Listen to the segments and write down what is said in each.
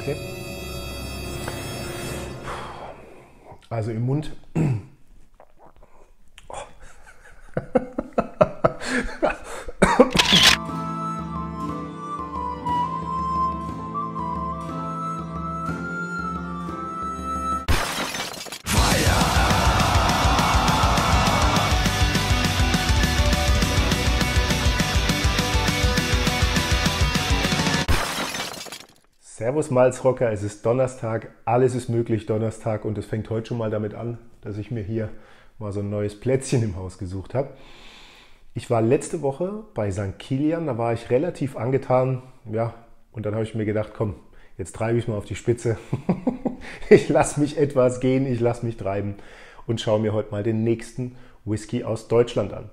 Okay. Also im Mund. Servus Malzrocker, es ist Donnerstag, alles ist möglich Donnerstag und es fängt heute schon mal damit an, dass ich mir hier mal so ein neues Plätzchen im Haus gesucht habe. Ich war letzte Woche bei St. Kilian, da war ich relativ angetan, ja, und dann habe ich mir gedacht, komm, jetzt treibe ich mal auf die Spitze. ich lasse mich etwas gehen, ich lasse mich treiben und schaue mir heute mal den nächsten Whisky aus Deutschland an.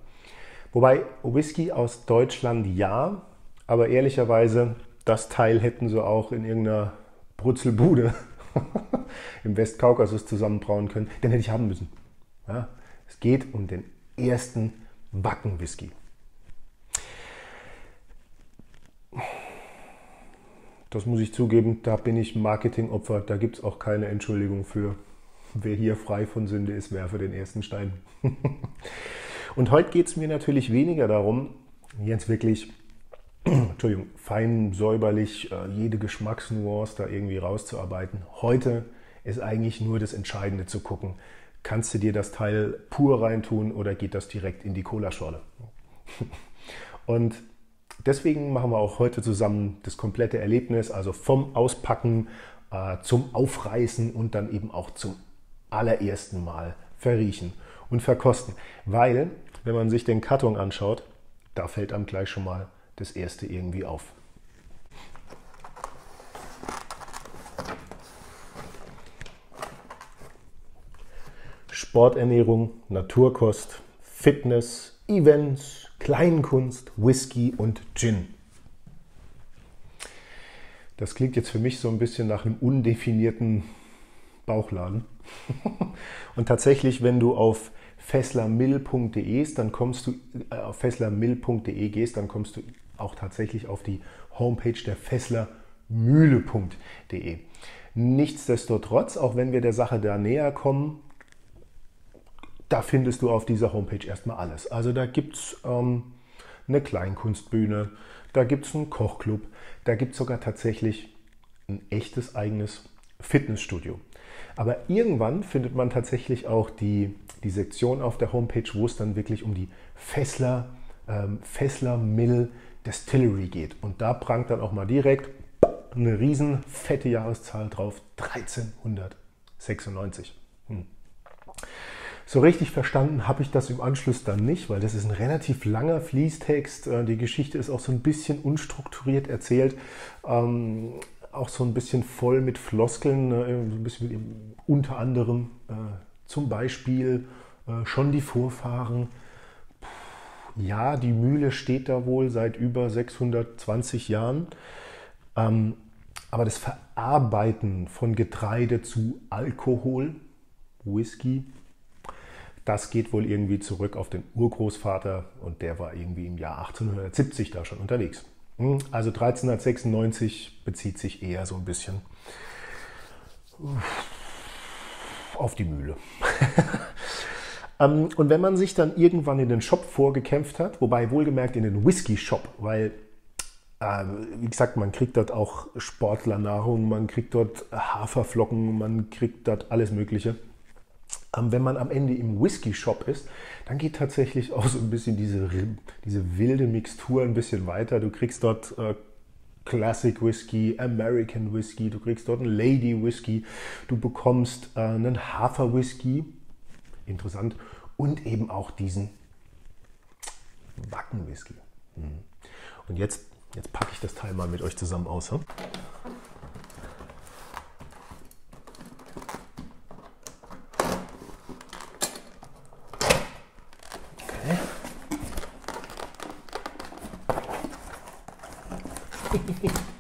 Wobei Whisky aus Deutschland ja, aber ehrlicherweise das Teil hätten sie auch in irgendeiner Brutzelbude im Westkaukasus zusammenbrauen können. Den hätte ich haben müssen. Ja, es geht um den ersten Backenwhisky. Das muss ich zugeben, da bin ich Marketingopfer. Da gibt es auch keine Entschuldigung für. Wer hier frei von Sünde ist, werfe den ersten Stein. Und heute geht es mir natürlich weniger darum, jetzt wirklich Entschuldigung, fein säuberlich äh, jede Geschmacksnuance da irgendwie rauszuarbeiten. Heute ist eigentlich nur das Entscheidende zu gucken, kannst du dir das Teil pur reintun oder geht das direkt in die Cola-Schorle? Und deswegen machen wir auch heute zusammen das komplette Erlebnis, also vom Auspacken äh, zum Aufreißen und dann eben auch zum allerersten Mal verriechen und verkosten. Weil, wenn man sich den Karton anschaut, da fällt einem gleich schon mal das erste irgendwie auf. Sporternährung, Naturkost, Fitness, Events, Kleinkunst, Whisky und Gin. Das klingt jetzt für mich so ein bisschen nach einem undefinierten Bauchladen. und tatsächlich, wenn du auf fesslermill.de dann kommst du äh, auf fesslermill.de gehst, dann kommst du auch tatsächlich auf die Homepage der Fesslermühle.de. Nichtsdestotrotz, auch wenn wir der Sache da näher kommen, da findest du auf dieser Homepage erstmal alles. Also da gibt es ähm, eine Kleinkunstbühne, da gibt es einen Kochclub, da gibt es sogar tatsächlich ein echtes eigenes Fitnessstudio. Aber irgendwann findet man tatsächlich auch die, die Sektion auf der Homepage, wo es dann wirklich um die Fessler, ähm, Fessler Mill Distillery geht. Und da prangt dann auch mal direkt eine riesen fette Jahreszahl drauf, 1396. Hm. So richtig verstanden habe ich das im Anschluss dann nicht, weil das ist ein relativ langer Fließtext. Äh, die Geschichte ist auch so ein bisschen unstrukturiert erzählt, ähm, auch so ein bisschen voll mit Floskeln, äh, so ein bisschen unter anderem äh, zum Beispiel äh, schon die Vorfahren ja, die Mühle steht da wohl seit über 620 Jahren. Ähm, aber das Verarbeiten von Getreide zu Alkohol, Whisky, das geht wohl irgendwie zurück auf den Urgroßvater und der war irgendwie im Jahr 1870 da schon unterwegs. Hm, also 1396 bezieht sich eher so ein bisschen auf die Mühle. Ähm, und wenn man sich dann irgendwann in den Shop vorgekämpft hat, wobei wohlgemerkt in den Whisky-Shop, weil, äh, wie gesagt, man kriegt dort auch Sportlernahrung, man kriegt dort Haferflocken, man kriegt dort alles Mögliche. Ähm, wenn man am Ende im Whisky-Shop ist, dann geht tatsächlich auch so ein bisschen diese, diese wilde Mixtur ein bisschen weiter. Du kriegst dort äh, Classic Whisky, American Whisky, du kriegst dort einen Lady Whisky, du bekommst äh, einen Hafer Whisky, interessant. Und eben auch diesen Wackenwhisky. Mhm. Und jetzt, jetzt packe ich das Teil mal mit euch zusammen aus. Hm? Okay.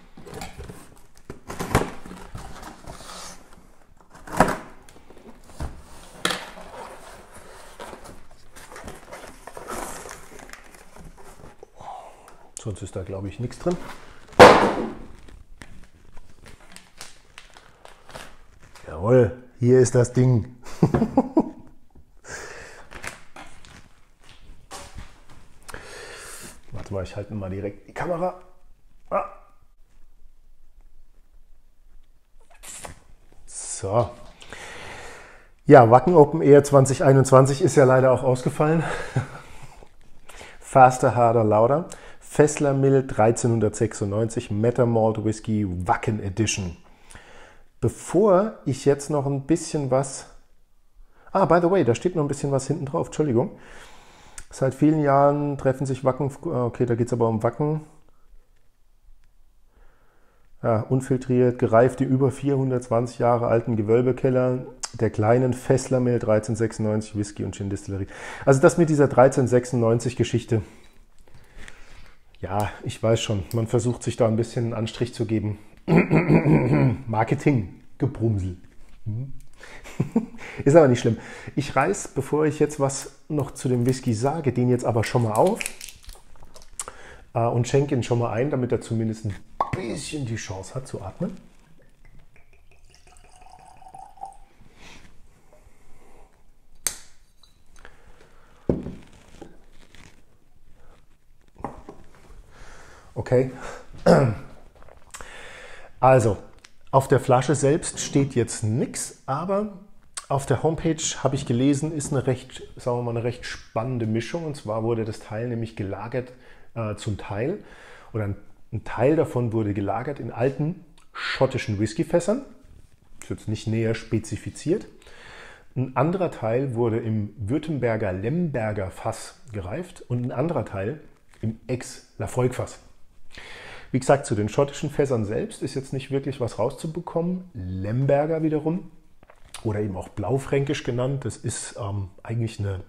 sonst ist da, glaube ich, nichts drin. Jawohl, hier ist das Ding. Warte mal, ich halte mal direkt die Kamera. Ah. So. Ja, Wacken Open Air 2021 ist ja leider auch ausgefallen. Faster, harder, lauter. Fessler Mill 1396 Metamalt Whisky Wacken Edition. Bevor ich jetzt noch ein bisschen was. Ah, by the way, da steht noch ein bisschen was hinten drauf. Entschuldigung. Seit vielen Jahren treffen sich Wacken. Okay, da geht es aber um Wacken. Ja, unfiltriert, gereift die über 420 Jahre alten Gewölbekeller der kleinen Fessler Mill 1396 Whisky und Gin Distillerie. Also das mit dieser 1396 Geschichte ja, ich weiß schon, man versucht sich da ein bisschen einen Anstrich zu geben. Marketing, Gebrumsel. Hm? Ist aber nicht schlimm. Ich reiß, bevor ich jetzt was noch zu dem Whisky sage, den jetzt aber schon mal auf äh, und schenke ihn schon mal ein, damit er zumindest ein bisschen die Chance hat zu atmen. Okay. Also, auf der Flasche selbst steht jetzt nichts, aber auf der Homepage habe ich gelesen, ist eine recht, sagen wir mal, eine recht spannende Mischung. Und zwar wurde das Teil nämlich gelagert äh, zum Teil, oder ein, ein, Teil davon wurde gelagert in alten schottischen Whiskyfässern. Ist jetzt nicht näher spezifiziert. Ein anderer Teil wurde im Württemberger Lemberger Fass gereift und ein anderer Teil im Ex-Lafroig-Fass. Wie gesagt, zu den schottischen Fässern selbst ist jetzt nicht wirklich was rauszubekommen. Lemberger wiederum oder eben auch Blaufränkisch genannt, das ist ähm, eigentlich eine,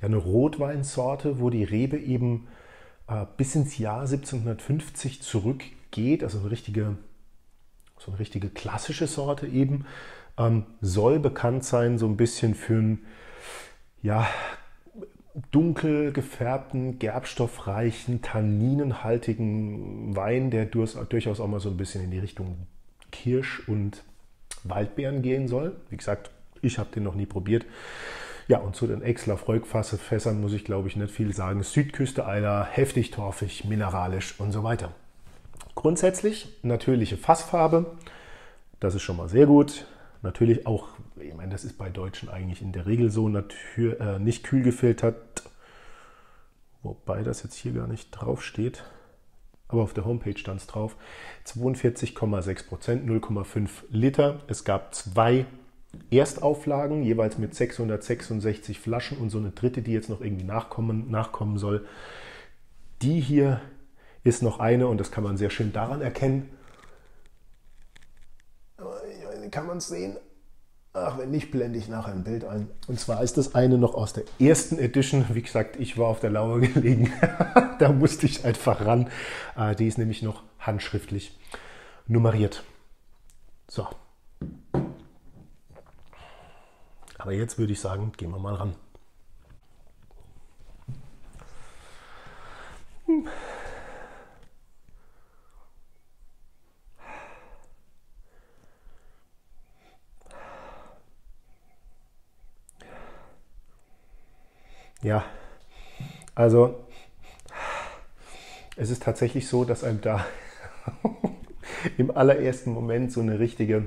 ja, eine Rotweinsorte, wo die Rebe eben äh, bis ins Jahr 1750 zurückgeht, also eine richtige, so eine richtige klassische Sorte eben, ähm, soll bekannt sein so ein bisschen für ein ja, dunkel gefärbten, gerbstoffreichen, tanninenhaltigen Wein, der durchaus auch mal so ein bisschen in die Richtung Kirsch und Waldbeeren gehen soll. Wie gesagt, ich habe den noch nie probiert. Ja, und zu den Exler Fässern muss ich glaube ich nicht viel sagen. Südküste Eiler, heftig torfig, mineralisch und so weiter. Grundsätzlich natürliche Fassfarbe, das ist schon mal sehr gut. Natürlich auch, ich meine, das ist bei Deutschen eigentlich in der Regel so, natür, äh, nicht kühl gefiltert, wobei das jetzt hier gar nicht drauf steht, aber auf der Homepage stand es drauf. 42,6 Prozent, 0,5 Liter. Es gab zwei Erstauflagen, jeweils mit 666 Flaschen und so eine dritte, die jetzt noch irgendwie nachkommen, nachkommen soll. Die hier ist noch eine und das kann man sehr schön daran erkennen, kann man es sehen. Ach, wenn nicht, blende ich nachher ein Bild ein. Und zwar ist das eine noch aus der ersten Edition. Wie gesagt, ich war auf der Lauer gelegen. da musste ich einfach ran. Äh, die ist nämlich noch handschriftlich nummeriert. So. Aber jetzt würde ich sagen, gehen wir mal ran. Ja, also es ist tatsächlich so, dass einem da im allerersten Moment so eine richtige,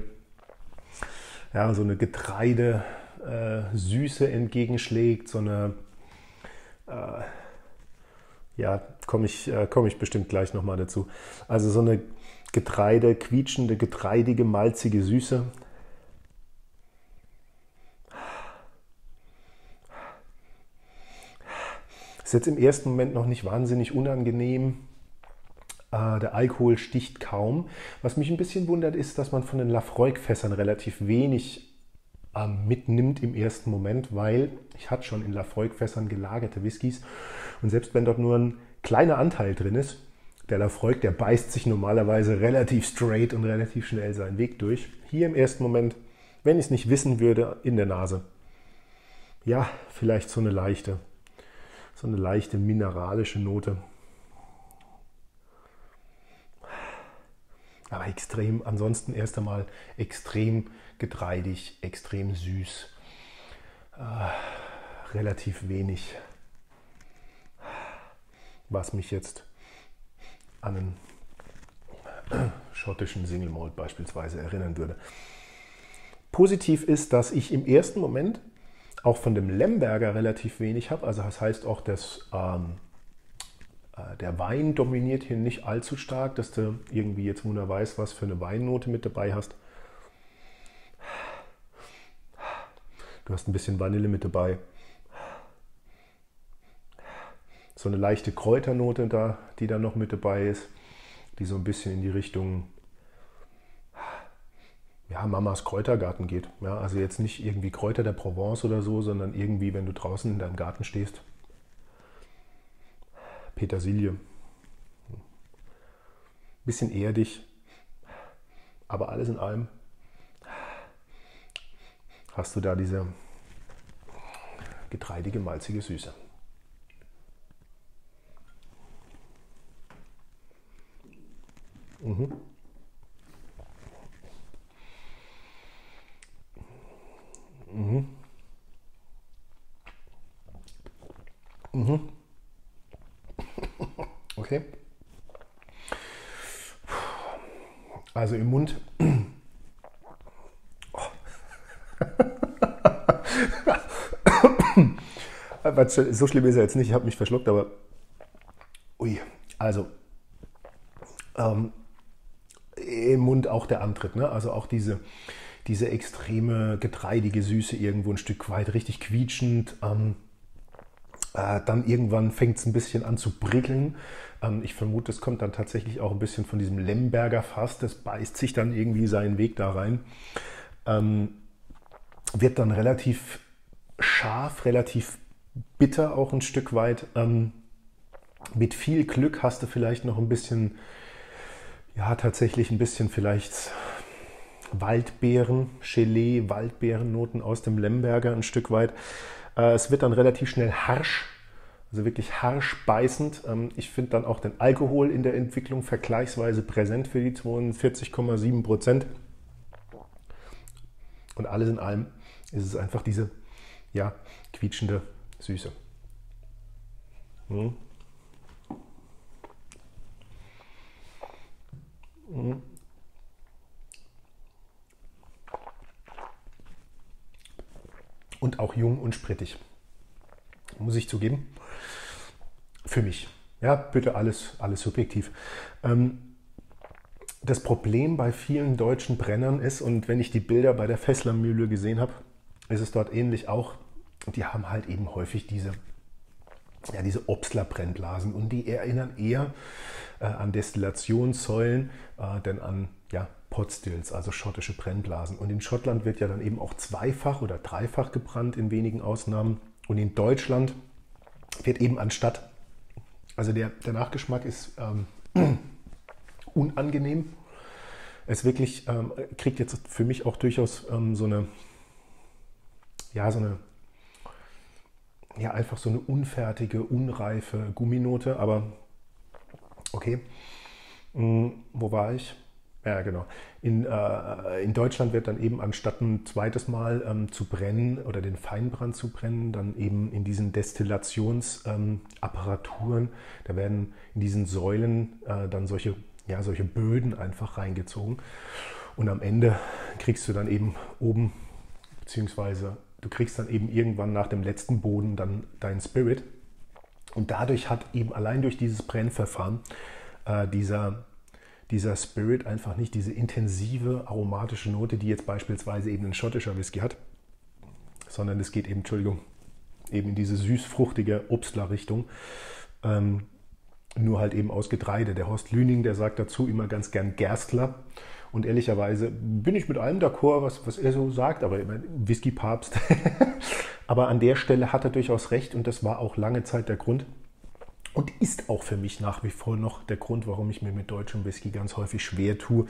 ja, so eine Getreide-Süße äh, entgegenschlägt, so eine, äh, ja, komme ich, äh, komm ich bestimmt gleich nochmal dazu. Also so eine Getreide, quietschende, getreidige, malzige Süße. Ist jetzt im ersten Moment noch nicht wahnsinnig unangenehm. Äh, der Alkohol sticht kaum. Was mich ein bisschen wundert, ist, dass man von den Lafroig-Fässern relativ wenig äh, mitnimmt im ersten Moment, weil ich hatte schon in Lafroig-Fässern gelagerte Whiskys und selbst wenn dort nur ein kleiner Anteil drin ist, der Lafroig, der beißt sich normalerweise relativ straight und relativ schnell seinen Weg durch. Hier im ersten Moment, wenn ich es nicht wissen würde, in der Nase. Ja, vielleicht so eine leichte so eine leichte mineralische Note. aber extrem, ansonsten erst einmal extrem getreidig, extrem süß, äh, relativ wenig, was mich jetzt an einen schottischen Single Malt beispielsweise erinnern würde. Positiv ist, dass ich im ersten Moment auch von dem Lemberger relativ wenig habe. Also das heißt auch, dass ähm, äh, der Wein dominiert hier nicht allzu stark, dass du irgendwie jetzt wunder weiß, was für eine Weinnote mit dabei hast. Du hast ein bisschen Vanille mit dabei. So eine leichte Kräuternote da, die da noch mit dabei ist, die so ein bisschen in die Richtung ja, Mamas Kräutergarten geht. Ja, also jetzt nicht irgendwie Kräuter der Provence oder so, sondern irgendwie, wenn du draußen in deinem Garten stehst. Petersilie. Bisschen erdig, aber alles in allem hast du da diese getreidige, malzige Süße. Mhm. Mhm. Okay. Also im Mund. So schlimm ist er jetzt nicht, ich habe mich verschluckt, aber ui, also ähm, im Mund auch der Antritt, ne? also auch diese, diese extreme getreidige Süße irgendwo ein Stück weit, richtig quietschend. Ähm, äh, dann irgendwann fängt es ein bisschen an zu prickeln. Ähm, ich vermute, es kommt dann tatsächlich auch ein bisschen von diesem Lemberger Fass. Das beißt sich dann irgendwie seinen Weg da rein. Ähm, wird dann relativ scharf, relativ bitter auch ein Stück weit. Ähm, mit viel Glück hast du vielleicht noch ein bisschen, ja, tatsächlich ein bisschen vielleicht Waldbeeren, Gelee, Waldbeerennoten aus dem Lemberger ein Stück weit. Äh, es wird dann relativ schnell harsch, also wirklich harsch beißend. Ähm, ich finde dann auch den Alkohol in der Entwicklung vergleichsweise präsent für die 42,7 Prozent. Und alles in allem ist es einfach diese ja, quietschende Süße. Hm. Und auch jung und sprittig. Muss ich zugeben. Für mich. Ja, bitte alles, alles subjektiv. Ähm, das Problem bei vielen deutschen Brennern ist, und wenn ich die Bilder bei der Fesslermühle gesehen habe, ist es dort ähnlich auch. Die haben halt eben häufig diese, ja, diese Obstler-Brennblasen und die erinnern eher äh, an Destillationssäulen, äh, denn an ja, Potstills, also schottische Brennblasen. Und in Schottland wird ja dann eben auch zweifach oder dreifach gebrannt in wenigen Ausnahmen. Und in Deutschland wird eben anstatt, also der, der Nachgeschmack ist ähm, unangenehm. Es wirklich ähm, kriegt jetzt für mich auch durchaus ähm, so eine, ja, so eine, ja, einfach so eine unfertige, unreife Gumminote, aber okay. Hm, wo war ich? Ja, genau. In, äh, in Deutschland wird dann eben anstatt ein zweites Mal ähm, zu brennen oder den Feinbrand zu brennen, dann eben in diesen Destillationsapparaturen, ähm, da werden in diesen Säulen äh, dann solche, ja, solche Böden einfach reingezogen. Und am Ende kriegst du dann eben oben, beziehungsweise du kriegst dann eben irgendwann nach dem letzten Boden dann deinen Spirit. Und dadurch hat eben allein durch dieses Brennverfahren äh, dieser dieser Spirit einfach nicht diese intensive aromatische Note, die jetzt beispielsweise eben ein schottischer Whisky hat, sondern es geht eben, Entschuldigung, eben in diese süß-fruchtige Obstler-Richtung. Ähm, nur halt eben aus Getreide. Der Horst Lüning, der sagt dazu immer ganz gern Gerstler. Und ehrlicherweise bin ich mit allem d'accord, was, was er so sagt, aber Whisky-Papst. aber an der Stelle hat er durchaus recht und das war auch lange Zeit der Grund, und ist auch für mich nach wie vor noch der Grund, warum ich mir mit deutschem Whisky ganz häufig schwer tue,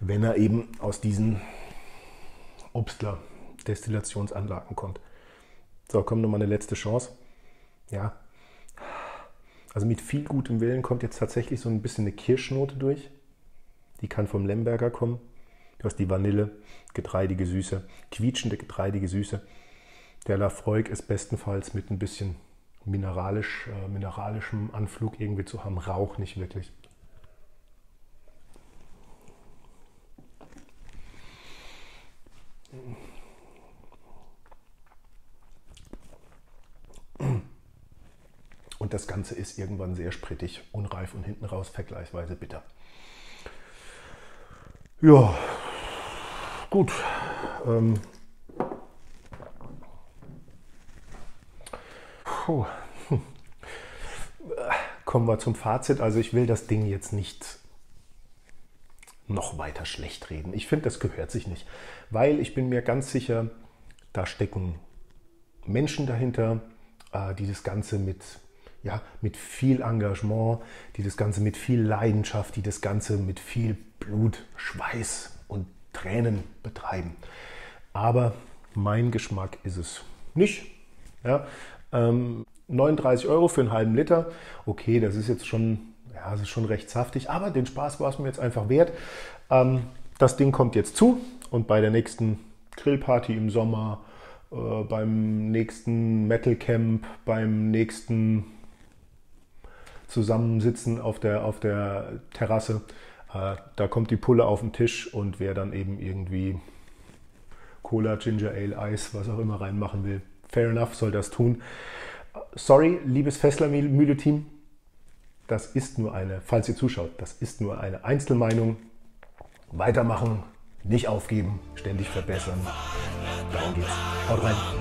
wenn er eben aus diesen Obstler Destillationsanlagen kommt. So, kommt nochmal eine letzte Chance. Ja, also mit viel gutem Willen kommt jetzt tatsächlich so ein bisschen eine Kirschnote durch. Die kann vom Lemberger kommen. Du hast die Vanille, getreidige Süße, quietschende getreidige Süße. Der Lafroig ist bestenfalls mit ein bisschen mineralisch, äh, mineralischem Anflug irgendwie zu haben. Rauch nicht wirklich. Und das Ganze ist irgendwann sehr sprittig, unreif und hinten raus vergleichsweise bitter. Ja, gut. Ähm. Puh. Kommen wir zum Fazit. Also ich will das Ding jetzt nicht noch weiter schlecht reden. Ich finde, das gehört sich nicht, weil ich bin mir ganz sicher, da stecken Menschen dahinter, äh, die das Ganze mit, ja, mit viel Engagement, die das Ganze mit viel Leidenschaft, die das Ganze mit viel Blut, Schweiß und Tränen betreiben. Aber mein Geschmack ist es nicht. Ja, ähm, 39 Euro für einen halben Liter. Okay, das ist jetzt schon ja, es ist schon recht saftig, aber den Spaß war es mir jetzt einfach wert. Ähm, das Ding kommt jetzt zu und bei der nächsten Grillparty im Sommer, äh, beim nächsten Metal Camp, beim nächsten Zusammensitzen auf der, auf der Terrasse, äh, da kommt die Pulle auf den Tisch und wer dann eben irgendwie Cola, Ginger Ale, Eis, was auch immer reinmachen will, fair enough, soll das tun. Sorry, liebes Fessler-Mühle-Team, das ist nur eine, falls ihr zuschaut, das ist nur eine Einzelmeinung. Weitermachen, nicht aufgeben, ständig verbessern. Darum geht's. Haut rein.